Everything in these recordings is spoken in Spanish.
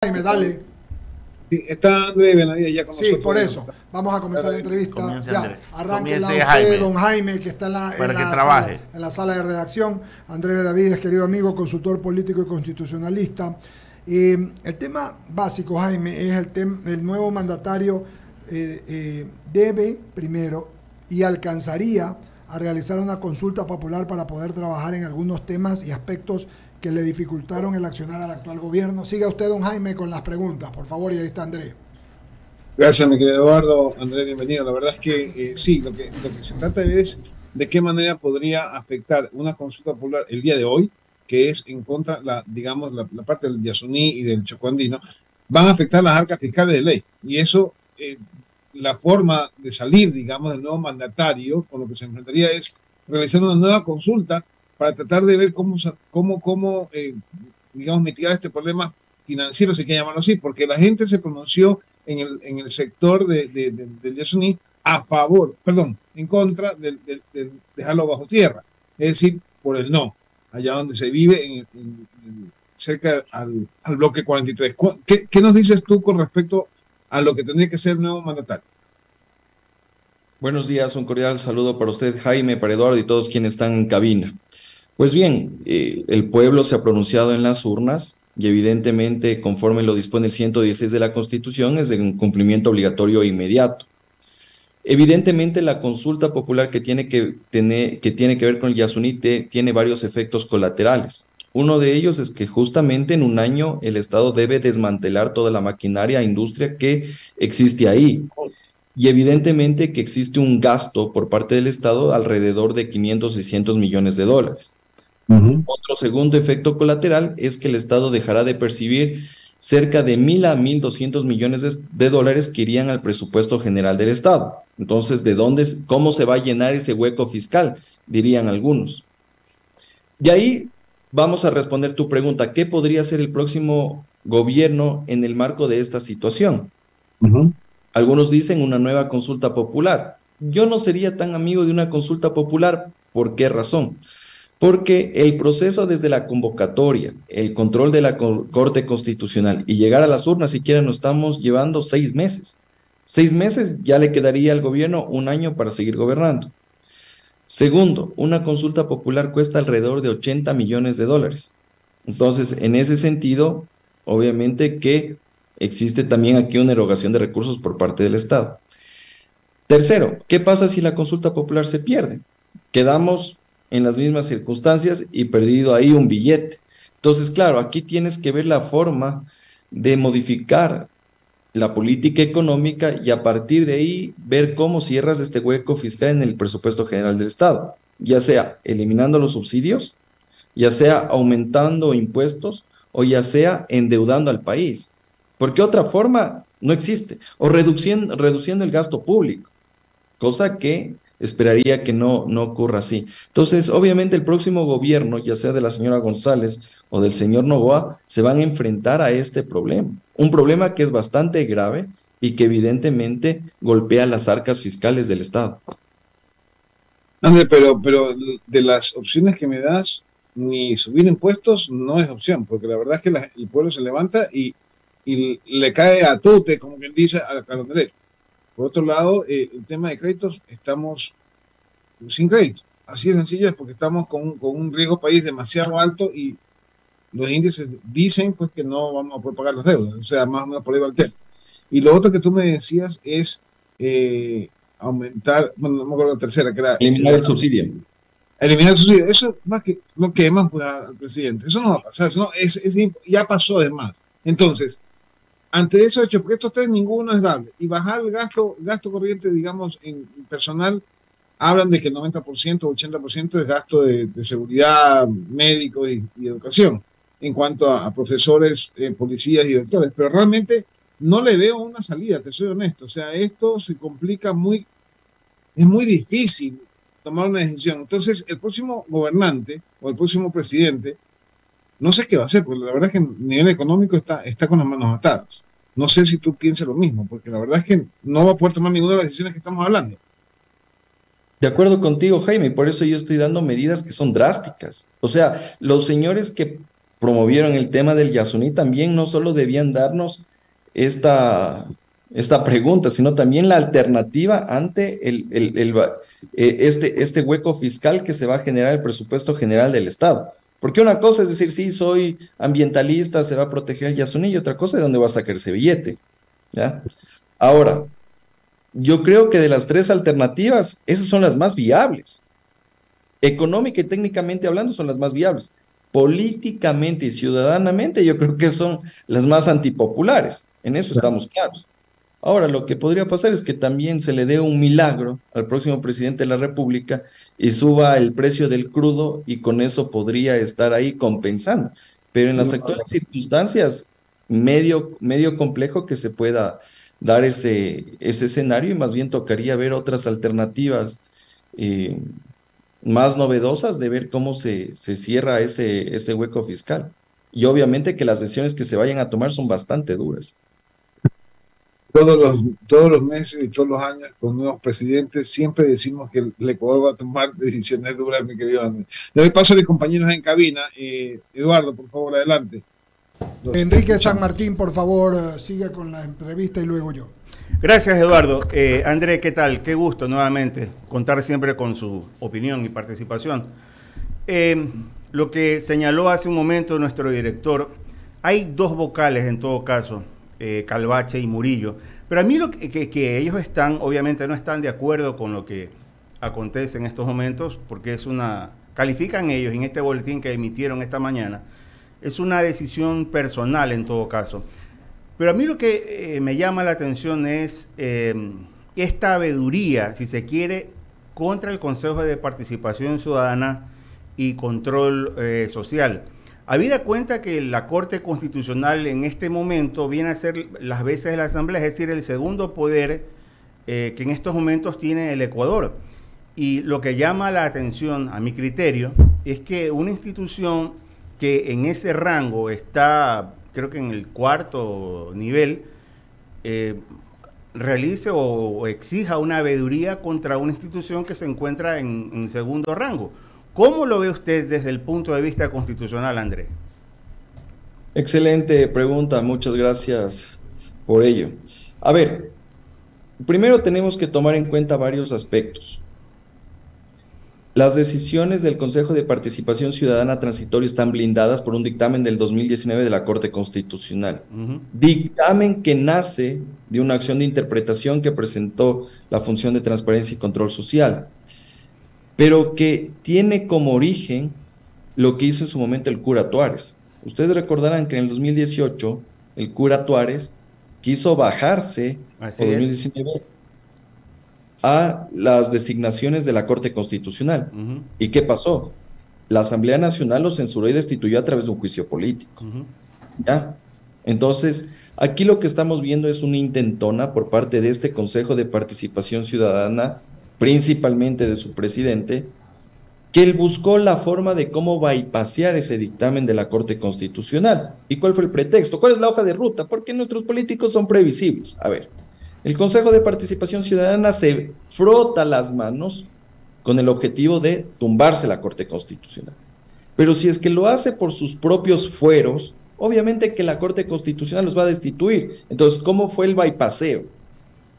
Jaime, dale. Sí, está Andrés Benavides ya con Sí, por eso. Vamos a comenzar la entrevista. Comience, ya, arranque la usted, Jaime. don Jaime, que está en la, en Para que la trabaje. sala, en la sala de redacción. Andrés Benavides, querido amigo, consultor político y constitucionalista. Eh, el tema básico, Jaime, es el, tem- el nuevo mandatario eh, eh, debe, primero, y alcanzaría a realizar una consulta popular para poder trabajar en algunos temas y aspectos que le dificultaron el accionar al actual gobierno. Siga usted, don Jaime, con las preguntas, por favor, y ahí está Andrés. Gracias, mi querido Eduardo. Andrés, bienvenido. La verdad es que eh, sí, lo que, se trata es de qué manera podría afectar una consulta popular el día de hoy, que es en contra, la, digamos, la, parte del Yasuní y del Chocoandino, van a afectar las arcas fiscales de ley. Y eso, eh, la forma de salir, digamos, del nuevo mandatario, con lo que se enfrentaría es realizando una nueva consulta para tratar de ver cómo, cómo, cómo eh, digamos, mitigar este problema financiero, si que llamarlo así, porque la gente se pronunció en el, en el sector de, de, de- del a favor, perdón, en contra del, del- del dejarlo bajo tierra, es decir, por el no, allá donde se vive, en, en- cerca al, al bloque 43. Cu- ¿Qué, ¿Qué nos dices tú con respecto a lo que tendría que ser el nuevo mandatario? Buenos días, un cordial saludo para usted, Jaime, para Eduardo y todos quienes están en cabina. Pues bien, eh, el pueblo se ha pronunciado en las urnas y evidentemente, conforme lo dispone el 116 de la Constitución, es de un cumplimiento obligatorio e inmediato. Evidentemente, la consulta popular que tiene que, que, tiene que ver con el Yasunite tiene varios efectos colaterales. Uno de ellos es que justamente en un año el Estado debe desmantelar toda la maquinaria, industria que existe ahí. Y evidentemente que existe un gasto por parte del Estado alrededor de 500, 600 millones de dólares. Otro segundo efecto colateral es que el Estado dejará de percibir cerca de mil a mil doscientos millones de, de dólares que irían al presupuesto general del Estado. Entonces, ¿de dónde, cómo se va a llenar ese hueco fiscal? Dirían algunos. Y ahí vamos a responder tu pregunta. ¿Qué podría ser el próximo gobierno en el marco de esta situación? Algunos dicen una nueva consulta popular. Yo no sería tan amigo de una consulta popular. ¿Por qué razón? Porque el proceso desde la convocatoria, el control de la co- Corte Constitucional y llegar a las urnas, siquiera nos estamos llevando seis meses. Seis meses ya le quedaría al gobierno un año para seguir gobernando. Segundo, una consulta popular cuesta alrededor de 80 millones de dólares. Entonces, en ese sentido, obviamente que existe también aquí una erogación de recursos por parte del Estado. Tercero, ¿qué pasa si la consulta popular se pierde? Quedamos en las mismas circunstancias y perdido ahí un billete. Entonces, claro, aquí tienes que ver la forma de modificar la política económica y a partir de ahí ver cómo cierras este hueco fiscal en el presupuesto general del Estado, ya sea eliminando los subsidios, ya sea aumentando impuestos o ya sea endeudando al país, porque otra forma no existe, o reduciendo, reduciendo el gasto público, cosa que esperaría que no, no ocurra así. Entonces, obviamente el próximo gobierno, ya sea de la señora González o del señor Novoa, se van a enfrentar a este problema, un problema que es bastante grave y que evidentemente golpea las arcas fiscales del Estado. Andrés, pero, pero de las opciones que me das, ni subir impuestos no es opción, porque la verdad es que el pueblo se levanta y, y le cae a tute, como quien dice, a derecha. Por otro lado, eh, el tema de créditos, estamos sin crédito. Así de sencillo es porque estamos con, un- con un riesgo país demasiado alto y los índices dicen pues que no vamos a poder pagar las deudas. O sea, más o menos por ahí va el tema. Y lo otro que tú me decías es eh, aumentar, bueno, no me acuerdo la tercera, que era Eliminar el subsidio. eliminar el subsidio. Eso es más que lo queman pues, al presidente. Eso no va a pasar. Eso no, es, es ya pasó además. Entonces, ante eso hecho, porque estos tres ninguno es dable, y bajar el gasto, gasto corriente, digamos, en personal, hablan de que el 90%, 80% es gasto de, de seguridad, médicos y, y educación, en cuanto a, a profesores, eh, policías y doctores. Pero realmente no le veo una salida, te soy honesto. O sea, esto se complica muy, es muy difícil tomar una decisión. Entonces, el próximo gobernante o el próximo presidente, no sé qué va a hacer, porque la verdad es que a nivel económico está, está con las manos atadas. No sé si tú piensas lo mismo, porque la verdad es que no va a poder tomar ninguna de las decisiones que estamos hablando. De acuerdo contigo, Jaime, por eso yo estoy dando medidas que son drásticas. O sea, los señores que promovieron el tema del Yasuní también no solo debían darnos esta, esta pregunta, sino también la alternativa ante el, eh, este, este hueco fiscal que se va a generar el presupuesto general del Estado. Porque una cosa es decir, sí, soy ambientalista, se va a proteger el Yasuní, y otra cosa es dónde va a sacar ese billete. ¿ya? Ahora, yo creo que de las tres alternativas, esas son las más viables. Económica y técnicamente hablando son las más viables. Políticamente y ciudadanamente yo creo que son las más antipopulares. En eso estamos claros. Ahora, lo que podría pasar es que también se le dé un milagro al próximo presidente de la República y suba el precio del crudo y con eso podría estar ahí compensando. Pero en las actuales circunstancias, medio, medio complejo que se pueda dar ese, ese escenario y más bien tocaría ver otras alternativas eh, más novedosas de ver cómo se, se cierra ese, ese hueco fiscal. Y obviamente que las decisiones que se vayan a tomar son bastante duras. Todos los, todos los meses y todos los años con nuevos presidentes siempre decimos que el Ecuador va a tomar decisiones duras, mi querido Andrés. Le doy paso a mis compañeros en cabina. Eh, Eduardo, por favor, adelante. Enrique San Martín, por favor, siga con la entrevista y luego yo. Gracias, Eduardo. Eh, André, ¿qué tal? Qué gusto nuevamente contar siempre con su opinión y participación. Eh, lo que señaló hace un momento nuestro director, hay dos vocales en todo caso, Calvache y Murillo, pero a mí lo que, ellos están, obviamente no están de acuerdo con lo que acontece en estos momentos, porque es una, califican ellos en este boletín que emitieron esta mañana, es una decisión personal en todo caso. Pero a mí lo que eh, me llama la atención es em, esta abeduría, si se quiere, contra el Consejo de Participación Ciudadana y Control eh, Social. Habida cuenta que la Corte Constitucional en este momento viene a ser las veces de la Asamblea, es decir, el segundo poder eh, que en estos momentos tiene el Ecuador. Y lo que llama la atención, a mi criterio, es que una institución que en ese rango está, creo que en el cuarto nivel, eh, realice o, exija una veeduría contra una institución que se encuentra en, segundo rango. ¿Cómo lo ve usted desde el punto de vista constitucional, Andrés? Excelente pregunta, muchas gracias por ello. A ver, primero tenemos que tomar en cuenta varios aspectos. Las decisiones del Consejo de Participación Ciudadana Transitorio están blindadas por un dictamen del 2019 de la Corte Constitucional. Dictamen que nace de una acción de interpretación que presentó la Función de Transparencia y Control Social, pero que tiene como origen lo que hizo en su momento el cura Tuárez. Ustedes recordarán que en el 2018 el cura Tuárez quiso bajarse, Así 2019, a las designaciones de la Corte Constitucional. ¿Y qué pasó? La Asamblea Nacional lo censuró y destituyó a través de un juicio político. ¿Ya? Entonces, aquí lo que estamos viendo es una intentona por parte de este Consejo de Participación Ciudadana, principalmente de su presidente, que él buscó la forma de cómo bypasear ese dictamen de la Corte Constitucional. ¿Y cuál fue el pretexto? ¿Cuál es la hoja de ruta? Porque nuestros políticos son previsibles. A ver, el Consejo de Participación Ciudadana se frota las manos con el objetivo de tumbarse la Corte Constitucional. Pero si es que lo hace por sus propios fueros, obviamente que la Corte Constitucional los va a destituir. Entonces, ¿cómo fue el bypaseo?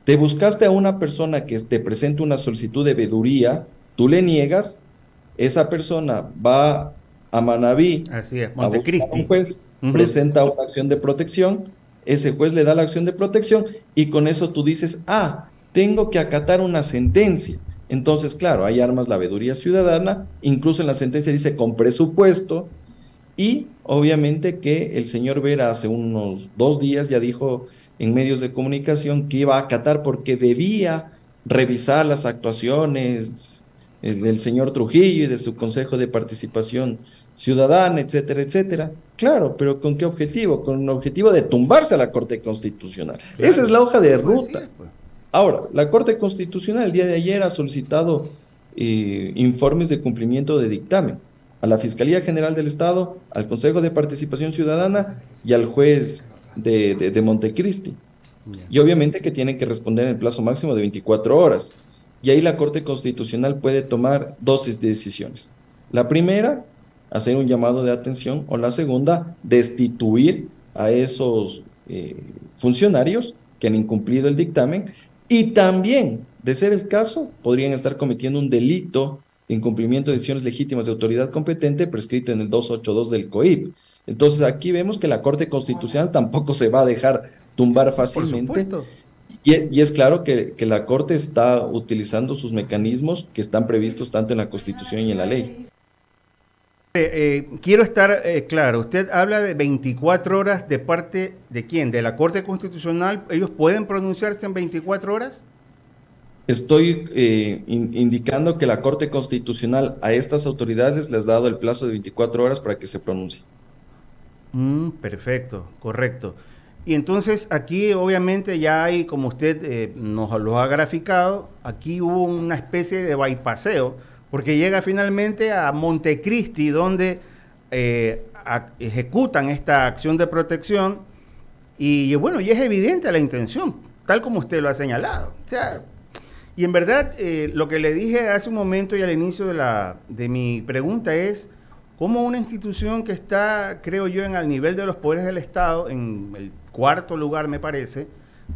Te buscaste a una persona que te presente una solicitud de veduría, tú le niegas, esa persona va a Manaví, Así es, Montecristi. presenta una acción de protección, ese juez le da la acción de protección y con eso tú dices, ah, tengo que acatar una sentencia. Entonces, claro, hay armas la veeduría ciudadana, incluso en la sentencia dice con presupuesto y obviamente que el señor Vera hace unos dos días ya dijo en medios de comunicación que iba a acatar porque debía revisar las actuaciones eh, del señor Trujillo y de su Consejo de Participación ciudadana, etcétera, etcétera. Claro, pero ¿con qué objetivo? Con un objetivo de tumbarse a la Corte Constitucional. Esa es la hoja de pues ruta. Pues. Ahora, la Corte Constitucional el día de ayer ha solicitado eh, informes de cumplimiento de dictamen a la Fiscalía General del Estado, al Consejo de Participación Ciudadana y al juez de, de, Montecristi. Y obviamente que tienen que responder en el plazo máximo de 24 horas. Y ahí la Corte Constitucional puede tomar dos decisiones. La primera hacer un llamado de atención, o la segunda, destituir a esos eh, funcionarios que han incumplido el dictamen y también, de ser el caso, podrían estar cometiendo un delito de incumplimiento de decisiones legítimas de autoridad competente prescrito en el 282 del COIP. Entonces aquí vemos que la Corte Constitucional tampoco se va a dejar tumbar fácilmente. Y, es claro que, la Corte está utilizando sus mecanismos que están previstos tanto en la Constitución y en la ley. Eh, eh, quiero estar eh, claro, usted habla de 24 horas de parte de quién, de la Corte Constitucional, ¿ellos pueden pronunciarse en 24 horas? Estoy indicando que la Corte Constitucional a estas autoridades les ha dado el plazo de 24 horas para que se pronuncie. Mm, perfecto, correcto. Y entonces aquí obviamente ya hay, como usted nos lo ha graficado, aquí hubo una especie de bypaseo porque llega finalmente a Montecristi, donde eh, ejecutan esta acción de protección, y bueno, y es evidente la intención, tal como usted lo ha señalado. O sea, y en verdad, eh, lo que le dije hace un momento y al inicio de, la, de mi pregunta es, ¿cómo una institución que está, creo yo, en el nivel de los poderes del Estado, en el cuarto lugar me parece,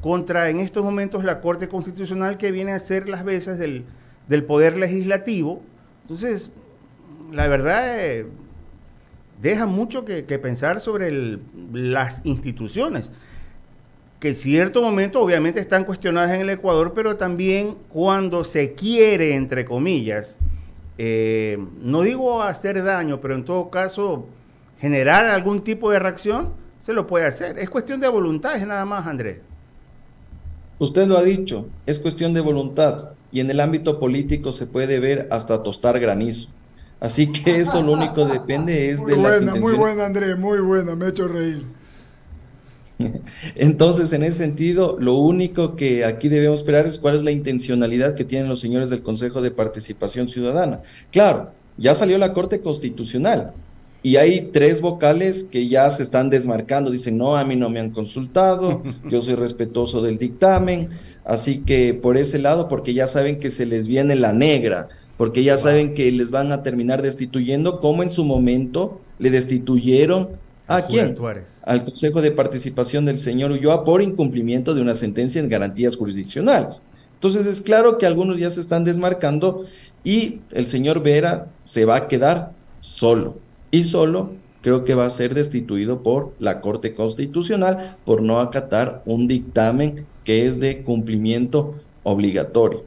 contra en estos momentos la Corte Constitucional que viene a ser las veces del del poder legislativo. Entonces, la verdad eh, deja mucho que, pensar sobre las instituciones, que en cierto momento obviamente están cuestionadas en el Ecuador, pero también cuando se quiere, entre comillas, eh, no digo hacer daño, pero en todo caso generar algún tipo de reacción, se lo puede hacer. Es cuestión de voluntad, es nada más, Andrés. Usted lo ha dicho, es cuestión de voluntad y en el ámbito político se puede ver hasta tostar granizo. Así que eso lo único depende es de buena, las Muy buena, Andrés, muy buena, me ha hecho reír. Entonces, en ese sentido, lo único que aquí debemos esperar es cuál es la intencionalidad que tienen los señores del Consejo de Participación Ciudadana. Claro, ya salió la Corte Constitucional y hay tres vocales que ya se están desmarcando, dicen, no, a mí no me han consultado, yo soy respetuoso del dictamen Así que por ese lado, porque ya saben que se les viene la negra, porque ya saben que les van a terminar destituyendo, como en su momento le destituyeron a quién? Al Consejo de Participación del señor Ulloa por incumplimiento de una sentencia en garantías jurisdiccionales. Entonces es claro que algunos ya se están desmarcando y el señor Vera se va a quedar solo. Y solo creo que va a ser destituido por la Corte Constitucional por no acatar un dictamen que es de cumplimiento obligatorio.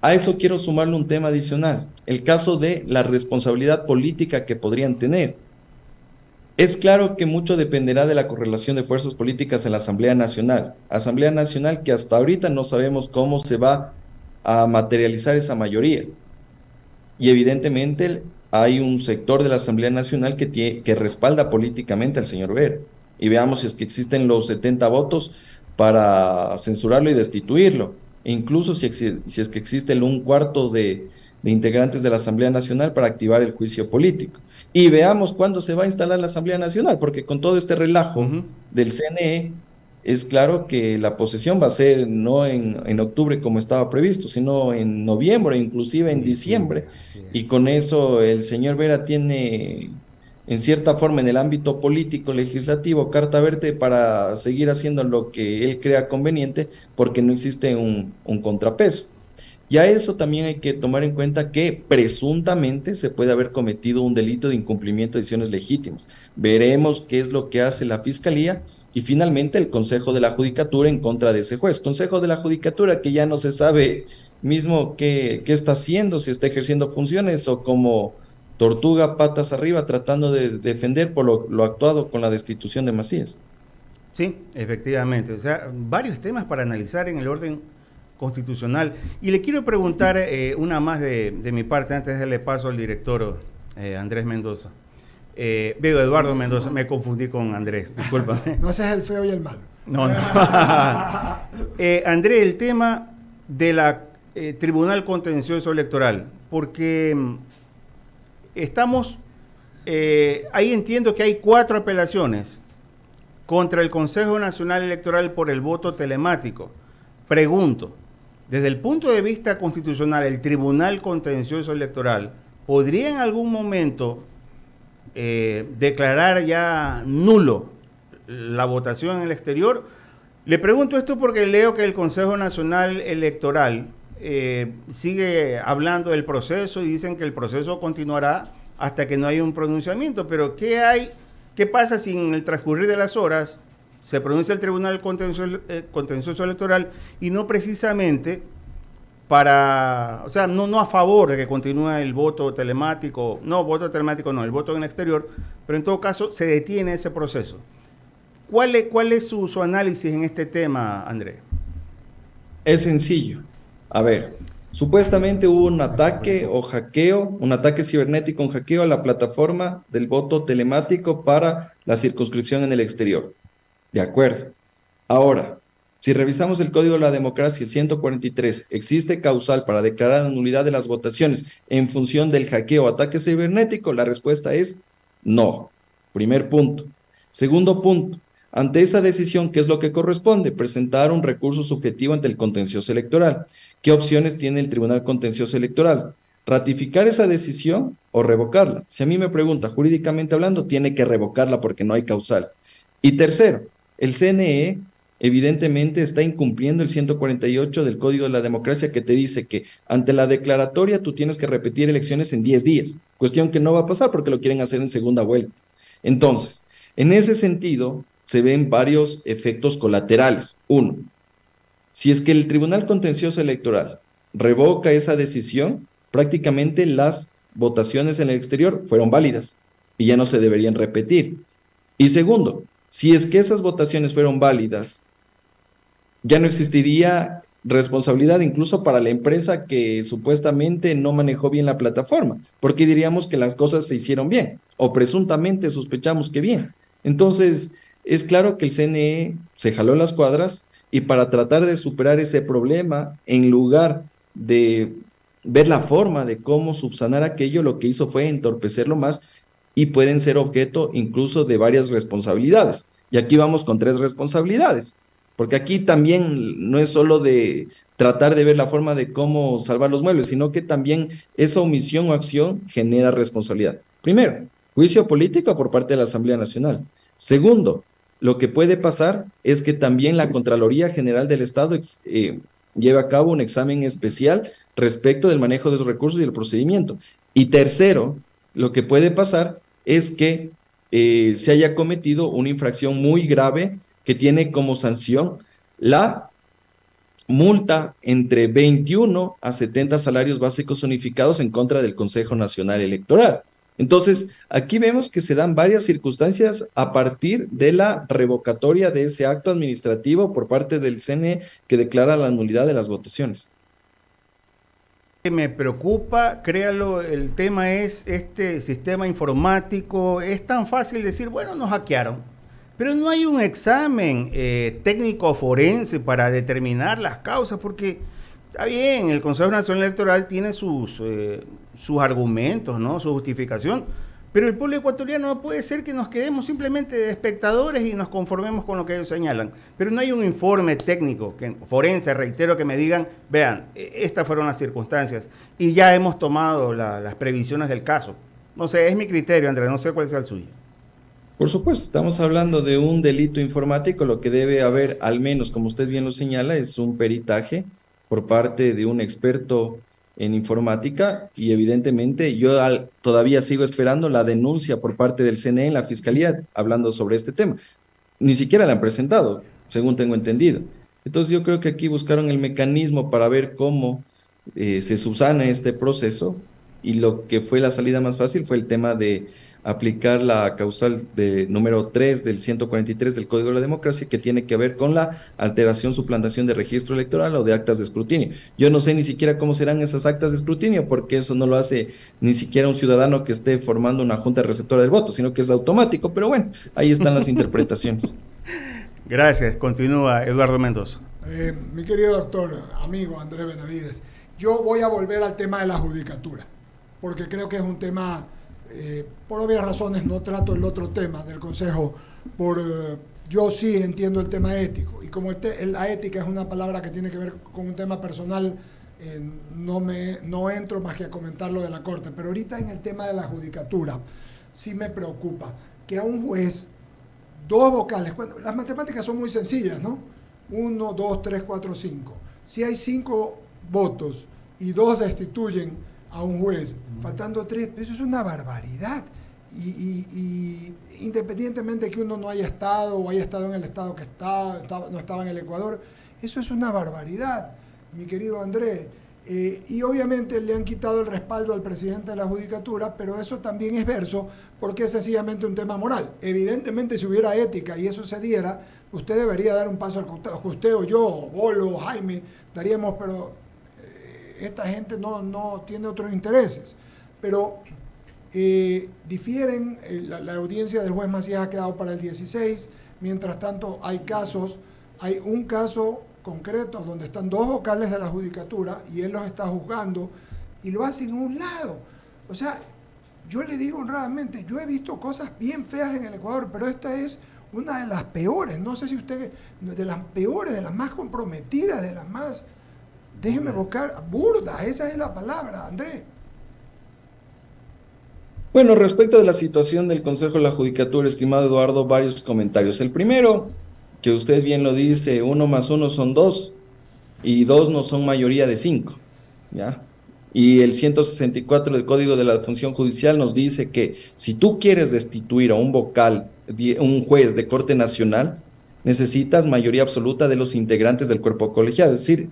A eso quiero sumarle un tema adicional, el caso de la responsabilidad política que podrían tener. Es claro que mucho dependerá de la correlación de fuerzas políticas en la Asamblea Nacional. Asamblea Nacional que hasta ahorita no sabemos cómo se va a materializar esa mayoría. Y evidentemente hay un sector de la Asamblea Nacional que, respalda políticamente al señor Ver. Y veamos si es que existen los 70 votos para censurarlo y destituirlo. Incluso si, si, es que existe un cuarto de, integrantes de la Asamblea Nacional para activar el juicio político. Y veamos cuándo se va a instalar la Asamblea Nacional, porque con todo este relajo del CNE, es claro que la posesión va a ser no en, en, octubre como estaba previsto, sino en noviembre, inclusive en diciembre. Y con eso el señor Vera tiene en cierta forma en el ámbito político legislativo carta verde para seguir haciendo lo que él crea conveniente porque no existe un, contrapeso. Y a eso también hay que tomar en cuenta que presuntamente se puede haber cometido un delito de incumplimiento de decisiones legítimas. Veremos qué es lo que hace la Fiscalía y finalmente el Consejo de la Judicatura en contra de ese juez. Consejo de la Judicatura que ya no se sabe mismo qué, qué está haciendo, si está ejerciendo funciones o como tortuga patas arriba tratando de defender por lo, actuado con la destitución de Macías. Sí, efectivamente. O sea, varios temas para analizar en el orden constitucional. Y le quiero preguntar eh, una más de, mi parte antes de darle paso al director eh, Andrés Mendoza. Eh, veo Eduardo Mendoza, me confundí con Andrés, discúlpame. No seas el feo y el malo. No, no. Andrés, el tema de la Tribunal Contencioso Electoral, porque mm, estamos, eh, ahí entiendo que hay cuatro apelaciones contra el Consejo Nacional Electoral por el voto telemático. Pregunto, desde el punto de vista constitucional, el Tribunal Contencioso Electoral podría en algún momento eh, declarar ya nulo la votación en el exterior. Le pregunto esto porque leo que el Consejo Nacional Electoral eh, sigue hablando del proceso y dicen que el proceso continuará hasta que no haya un pronunciamiento. Pero ¿qué hay? ¿Qué pasa si en el transcurrir de las horas se pronuncia el Tribunal Contencioso, eh, Contencioso Electoral y no precisamente para, o sea, no, a favor de que continúe el voto telemático, no, voto telemático no, el voto en el exterior, pero en todo caso se detiene ese proceso. ¿Cuál es, cuál es su, su análisis en este tema, Andrés? Es sencillo. A ver, supuestamente hubo un ataque o hackeo, un ataque cibernético, un hackeo a la plataforma del voto telemático para la circunscripción en el exterior. De acuerdo. Ahora, si revisamos el Código de la Democracia, el 143, ¿existe causal para declarar la nulidad de las votaciones en función del hackeo o ataque cibernético? La respuesta es no. Primer punto. Segundo punto. Ante esa decisión, ¿qué es lo que corresponde? Presentar un recurso subjetivo ante el contencioso electoral. ¿Qué opciones tiene el Tribunal Contencioso Electoral? Ratificar esa decisión o revocarla. Si a mí me pregunta, jurídicamente hablando, tiene que revocarla porque no hay causal. Y tercero, el CNE evidentemente está incumpliendo el 148 del Código de la Democracia que te dice que ante la declaratoria tú tienes que repetir elecciones en 10 días, cuestión que no va a pasar porque lo quieren hacer en segunda vuelta. Entonces, en ese sentido, se ven varios efectos colaterales. Uno, si es que el Tribunal Contencioso Electoral revoca esa decisión, prácticamente las votaciones en el exterior fueron válidas y ya no se deberían repetir. Y segundo, si es que esas votaciones fueron válidas ya no existiría responsabilidad incluso para la empresa que supuestamente no manejó bien la plataforma, porque diríamos que las cosas se hicieron bien, o presuntamente sospechamos que bien. Entonces, es claro que el CNE se jaló las cuadras y para tratar de superar ese problema, en lugar de ver la forma de cómo subsanar aquello, lo que hizo fue entorpecerlo más y pueden ser objeto incluso de varias responsabilidades. Y aquí vamos con tres responsabilidades. Porque aquí también no es solo de tratar de ver la forma de cómo salvar los muebles, sino que también esa omisión o acción genera responsabilidad. Primero, juicio político por parte de la Asamblea Nacional. Segundo, lo que puede pasar es que también la Contraloría General del Estado eh, lleve a cabo un examen especial respecto del manejo de los recursos y el procedimiento. Y tercero, lo que puede pasar es que eh, se haya cometido una infracción muy grave que tiene como sanción la multa entre 21 a 70 salarios básicos unificados en contra del Consejo Nacional Electoral. Entonces, aquí vemos que se dan varias circunstancias a partir de la revocatoria de ese acto administrativo por parte del CNE que declara la nulidad de las votaciones. Me preocupa, créalo, el tema es este sistema informático. Es tan fácil decir, bueno, nos hackearon pero no hay un examen eh, técnico forense para determinar las causas, porque está bien, el Consejo Nacional Electoral tiene sus, eh, sus argumentos, ¿no? su justificación, pero el pueblo ecuatoriano no puede ser que nos quedemos simplemente de espectadores y nos conformemos con lo que ellos señalan. Pero no hay un informe técnico, que, forense, reitero, que me digan, vean, e, estas fueron las circunstancias y ya hemos tomado las previsiones del caso. No sé, es mi criterio, Andrés, no sé cuál sea el suyo. Por supuesto, estamos hablando de un delito informático, lo que debe haber, al menos como usted bien lo señala, es un peritaje por parte de un experto en informática y evidentemente yo todavía sigo esperando la denuncia por parte del CNE en la Fiscalía hablando sobre este tema. Ni siquiera la han presentado, según tengo entendido. Entonces yo creo que aquí buscaron el mecanismo para ver cómo eh, se subsana este proceso y lo que fue la salida más fácil fue el tema de aplicar la causal de número 3 del 143 del Código de la Democracia que tiene que ver con la alteración, suplantación de registro electoral o de actas de escrutinio. Yo no sé ni siquiera cómo serán esas actas de escrutinio porque eso no lo hace ni siquiera un ciudadano que esté formando una junta receptora del voto, sino que es automático, pero bueno, ahí están las interpretaciones. Gracias, continúa Eduardo Mendoza. Eh, mi querido doctor, amigo Andrés Benavides, yo voy a volver al tema de la judicatura, porque creo que es un tema eh, por obvias razones no trato el otro tema del Consejo, por, eh, yo sí entiendo el tema ético, y como la ética es una palabra que tiene que ver con un tema personal, eh, no, me, no entro más que a comentar lo de la Corte, pero ahorita en el tema de la judicatura, sí me preocupa. Que a un juez, dos vocales, las matemáticas son muy sencillas, ¿no? Uno, dos, tres, cuatro, cinco. Si hay cinco votos y dos destituyen a un juez, faltando tres, eso es una barbaridad. Y, independientemente de que uno no haya estado o haya estado en el estado que está, no estaba en el Ecuador, eso es una barbaridad, mi querido Andrés. Eh, y obviamente le han quitado el respaldo al presidente de la Judicatura, pero eso también es verso porque es sencillamente un tema moral. Evidentemente, si hubiera ética y eso se diera, usted debería dar un paso al costado. Usted o yo, Bolo, Jaime, daríamos, pero esta gente no, no tiene otros intereses. Pero eh, difieren, la, la, audiencia del juez Macías ha quedado para el 16, mientras tanto hay casos, hay un caso concretos donde están dos vocales de la judicatura y él los está juzgando y lo hace en un lado. O sea, yo le digo honradamente, yo he visto cosas bien feas en el Ecuador, pero esta es una de las peores, no sé si usted, de las peores, de las más comprometidas, de las más, déjeme buscar, burda, esa es la palabra, André. Bueno, respecto de la situación del Consejo de la Judicatura, estimado Eduardo, varios comentarios. El primero, que usted bien lo dice, uno más uno son dos y dos no son mayoría de cinco, ¿ya? Y el 164 del Código de la Función Judicial nos dice que si tú quieres destituir a un vocal, un juez de Corte Nacional, necesitas mayoría absoluta de los integrantes del cuerpo colegiado, es decir,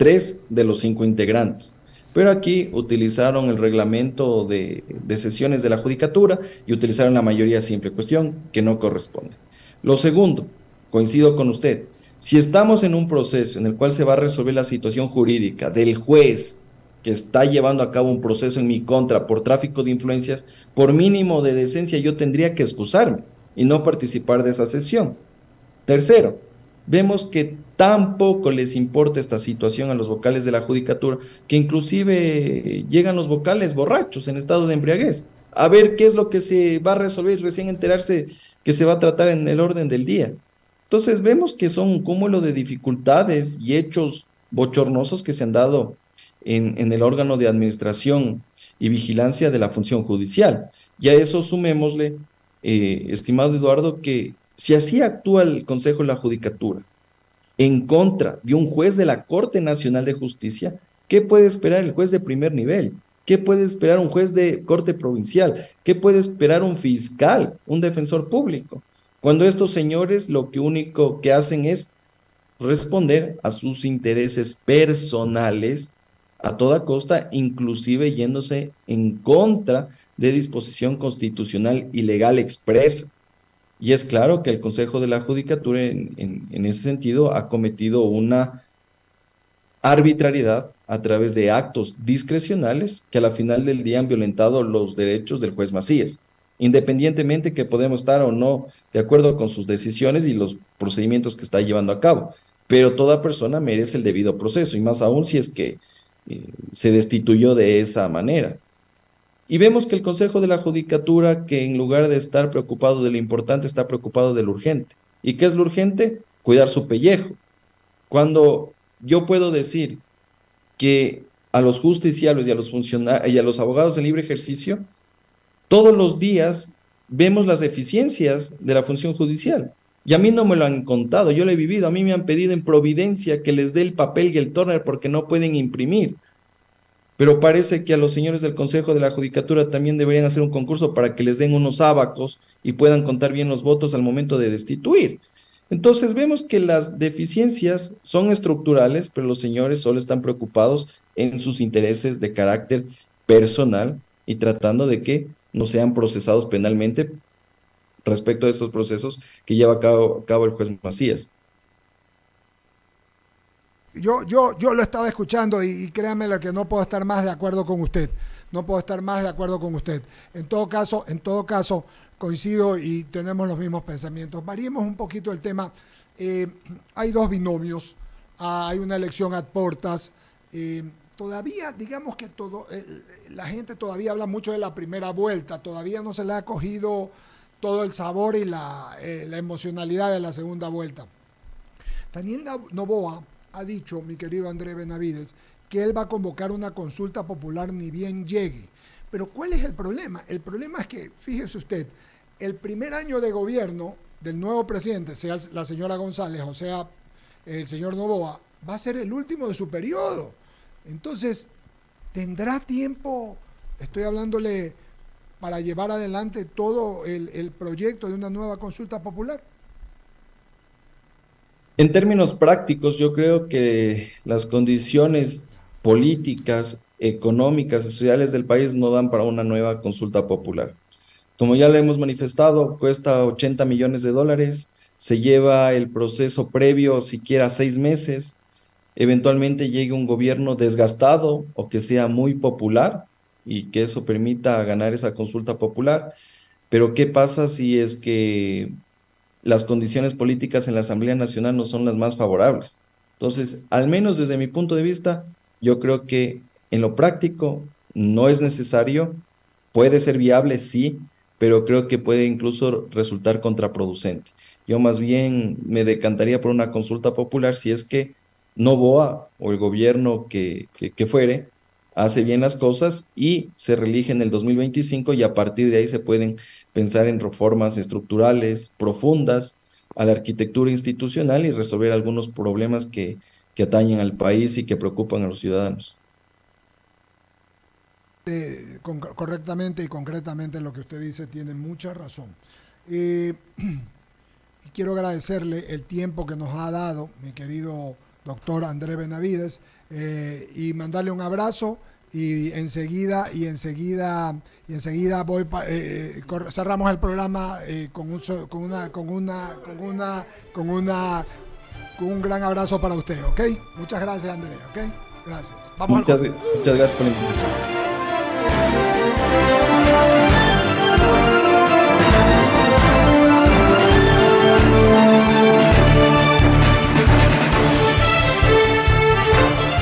tres de los cinco integrantes. Pero aquí utilizaron el reglamento de, sesiones de la Judicatura y utilizaron la mayoría simple, cuestión que no corresponde. Lo segundo, coincido con usted. Si estamos en un proceso en el cual se va a resolver la situación jurídica del juez que está llevando a cabo un proceso en mi contra por tráfico de influencias, por mínimo de decencia yo tendría que excusarme y no participar de esa sesión. Tercero, vemos que tampoco les importa esta situación a los vocales de la judicatura, que inclusive llegan los vocales borrachos en estado de embriaguez, a ver qué es lo que se va a resolver recién enterarse que se va a tratar en el orden del día. Entonces vemos que son un cúmulo de dificultades y hechos bochornosos que se han dado en, el órgano de administración y vigilancia de la función judicial. Y a eso sumémosle, eh, estimado Eduardo, que si así actúa el Consejo de la Judicatura en contra de un juez de la Corte Nacional de Justicia, ¿qué puede esperar el juez de primer nivel? ¿Qué puede esperar un juez de corte provincial? ¿Qué puede esperar un fiscal, un defensor público? Cuando estos señores lo que único que hacen es responder a sus intereses personales a toda costa, inclusive yéndose en contra de disposición constitucional y legal expresa. Y es claro que el Consejo de la Judicatura en, ese sentido ha cometido una arbitrariedad a través de actos discrecionales que a la final del día han violentado los derechos del juez Macías independientemente que podemos estar o no de acuerdo con sus decisiones y los procedimientos que está llevando a cabo. Pero toda persona merece el debido proceso, y más aún si es que eh, se destituyó de esa manera. Y vemos que el Consejo de la Judicatura, que en lugar de estar preocupado de lo importante, está preocupado de lo urgente. ¿Y qué es lo urgente? Cuidar su pellejo. Cuando yo puedo decir que a los justiciables y a los y a los abogados de libre ejercicio todos los días vemos las deficiencias de la función judicial. Y a mí no me lo han contado, yo lo he vivido. A mí me han pedido en Providencia que les dé el papel y el toner porque no pueden imprimir. Pero parece que a los señores del Consejo de la Judicatura también deberían hacer un concurso para que les den unos abacos y puedan contar bien los votos al momento de destituir. Entonces vemos que las deficiencias son estructurales, pero los señores solo están preocupados en sus intereses de carácter personal y tratando de que no sean procesados penalmente respecto a estos procesos que lleva a cabo, el juez Macías. Yo, yo, yo lo estaba escuchando y, créanme lo que no puedo estar más de acuerdo con usted. No puedo estar más de acuerdo con usted. En todo caso, en todo caso, coincido y tenemos los mismos pensamientos. Variemos un poquito el tema. Eh, hay dos binomios. Ah, hay una elección ad portas. Eh, todavía, digamos que todo, eh, la gente todavía habla mucho de la primera vuelta, todavía no se le ha cogido todo el sabor y la, la emocionalidad de la segunda vuelta. Daniel Novoa ha dicho, mi querido André Benavides, que él va a convocar una consulta popular ni bien llegue. Pero ¿cuál es el problema? El problema es que, fíjese usted, el primer año de gobierno del nuevo presidente, sea la señora González o sea el señor Novoa, va a ser el último de su periodo. Entonces, ¿tendrá tiempo, estoy hablándole, para llevar adelante todo el, el proyecto de una nueva consulta popular? En términos prácticos, yo creo que las condiciones políticas, económicas y sociales del país no dan para una nueva consulta popular. Como ya le hemos manifestado, cuesta 80 millones de dólares, se lleva el proceso previo siquiera seis meses, eventualmente llegue un gobierno desgastado o que sea muy popular y que eso permita ganar esa consulta popular. Pero ¿qué pasa si es que las condiciones políticas en la Asamblea Nacional no son las más favorables? Entonces, al menos desde mi punto de vista, yo creo que en lo práctico no es necesario, puede ser viable, sí, pero creo que puede incluso resultar contraproducente. Yo más bien me decantaría por una consulta popular si es que Novoa o el gobierno que, que, fuere hace bien las cosas y se reelige en el 2025 y a partir de ahí se pueden pensar en reformas estructurales profundas a la arquitectura institucional y resolver algunos problemas que, que atañen al país y que preocupan a los ciudadanos. Correctamente y concretamente lo que usted dice tiene mucha razón. Eh, quiero agradecerle el tiempo que nos ha dado mi querido doctor Andrés Benavides eh, y mandarle un abrazo y enseguida y enseguida y enseguida voy cerramos el programa con, un, con una con una con una con una con un gran abrazo para usted, ¿ok? Muchas gracias Andrés, ¿ok? Gracias. Vamos muchas, muchas gracias por la invitación.